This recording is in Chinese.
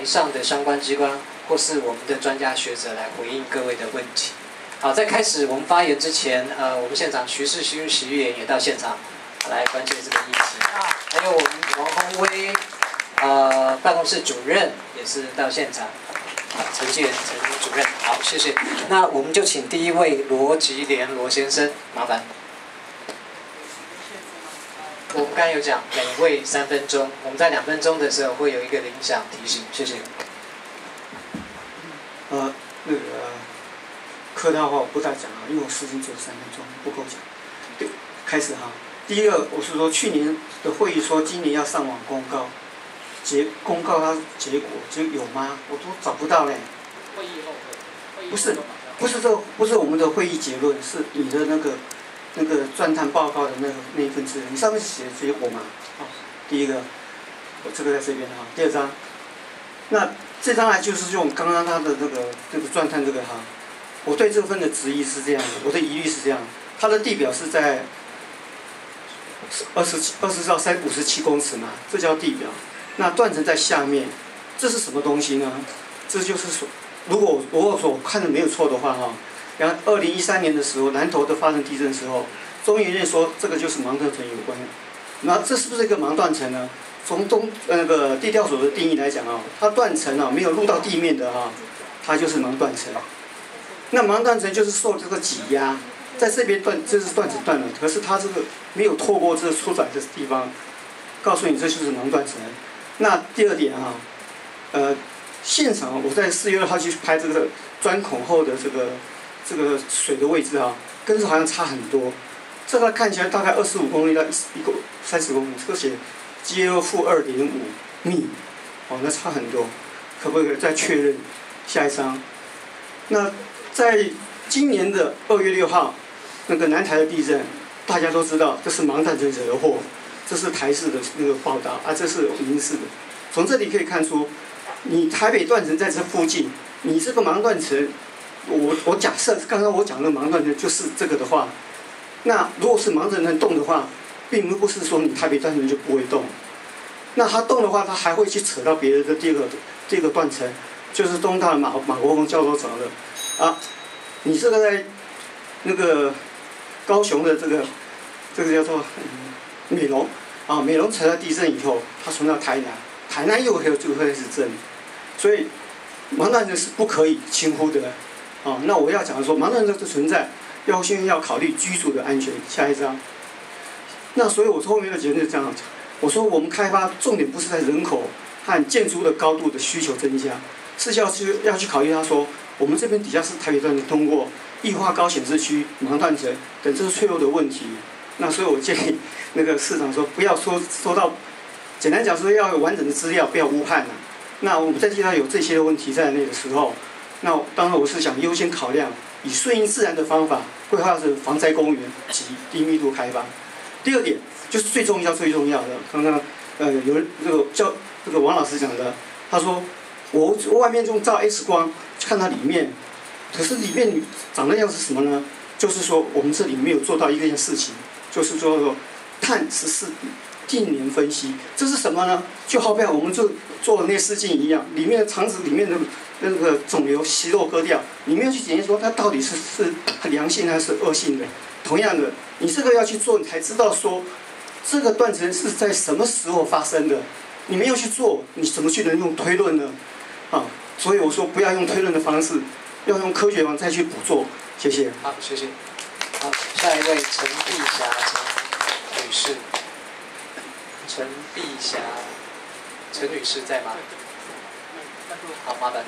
台上的相关机关或是我们的专家学者来回应各位的问题。好，在开始我们发言之前，呃，我们现场徐世勋徐议员也到现场来关切这个议题，还有我们王宏威，呃，办公室主任也是到现场，陈建陈主任，好，谢谢。那我们就请第一位罗吉连罗先生，麻烦。我们刚才有讲，每位三分钟，我们在两分钟的时候会有一个铃响提醒，谢谢。呃，那个。客套话我不大讲了，因为我时间只有三分钟，不够讲。对，开始哈。第一个，我是说去年的会议说今年要上网公告，结公告它结果就有吗？我都找不到嘞。会议后不是，不是这不是我们的会议结论，是你的那个那个钻探报告的那个那一份资料，你上面写的结果嘛？好，第一个，我这个在这边哈。第二张，那这张来就是用刚刚他的那个这个钻探这个哈。我对这份的质疑是这样的，我的疑虑是这样，它的地表是在二十七、二十到三五十七公尺嘛，这叫地表。那断层在下面，这是什么东西呢？这就是说，如果如果说我看的没有错的话哈，然后二零一三年的时候，南投的发生地震的时候，中研院说这个就是盲断层有关。那这是不是一个盲断层呢？从东那个地调所的定义来讲啊，它断层啊没有入到地面的哈，它就是盲断层。那盲断层就是受这个挤压，在这边断，这是断层断了，可是它这个没有透过这个出转的地方，告诉你这就是盲断层。那第二点啊，呃，现场我在四月二号去拍这个钻孔后的这个这个水的位置啊，跟这好像差很多。这个看起来大概二十五公里到一一个三十公里，这个写 G L 负二点五米，哦，那差很多，可不可以再确认？下一张，那。在今年的二月六号，那个南台的地震，大家都知道这是盲断层惹的祸，这是台视的那个报道啊，这是民视的。从这里可以看出，你台北断层在这附近，你这个盲断层，我我假设刚刚我讲的盲断层就是这个的话，那如果是盲断层动的话，并不是说你台北断层就不会动，那它动的话，它还会去扯到别人的第二个第二个断层，就是东大马马国峰教授讲的。啊，你这个在那个高雄的这个这个叫做美容啊，美容扯到地震以后，它传到台南，台南又会就会是震，所以盲断层是不可以轻忽的啊。那我要讲的说，盲断层的存在，要先要考虑居住的安全。下一章，那所以我后面的结论是这样讲，我说我们开发重点不是在人口和建筑的高度的需求增加，是要去要去考虑他说。我们这边底下是台北断层，通过异化高显示区、盲断层等这是脆弱的问题。那所以我建议那个市长说，不要说说到，简单讲说要有完整的资料，不要误判了。那我们在接到有这些问题在内的时候，那当然我是想优先考量以顺应自然的方法规划是防灾公园及低密度开发。第二点就是最重要最重要的，刚刚呃有人这个叫这个王老师讲的，他说我外面用照 X 光。看它里面，可是里面长的样子是什么呢？就是说我们这里没有做到一件事情，就是说碳十四近年分析，这是什么呢？就好比我们做做内视镜一样，里面肠子里面的那个肿瘤息肉割掉，你没有去检验说它到底是是良性还是恶性的。同样的，你这个要去做，你才知道说这个断层是在什么时候发生的。你没有去做，你怎么去能用推论呢？啊？所以我说不要用推论的方式，要用科学方再去捕捉。谢谢。好，谢谢。好，下一位陈碧霞陈女士。陈碧霞，陈女士在吗？好，麻烦。